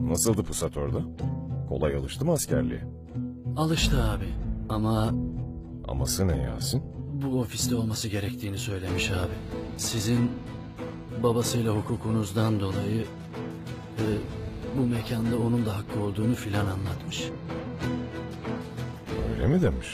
Nasıldı Pusat orada? Kolay alıştı mı askerliğe? Alıştı abi. Ama Aması ne Yasin? bu ofiste olması gerektiğini söylemiş abi. Sizin babasıyla hukukunuzdan dolayı e, bu mekanda onun da hakkı olduğunu filan anlatmış. Öyle mi demiş?